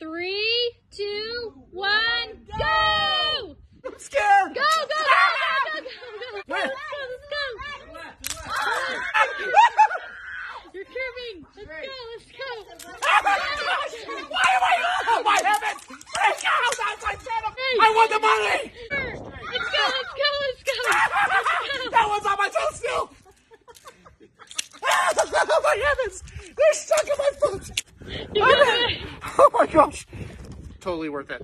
Three, two, one, go! I'm scared. Go, go, go, go, go, go, go? Let's go, let's go. You're curving. Let's go, let's go. Oh my gosh! Why am I? Oh my heavens! Freak out! That's my son! I want the money! Let's go, let's go, let's go. that one's on my toadstool! oh my heavens! They're stuck in my foot! You got it. oh my gosh. Totally worth it.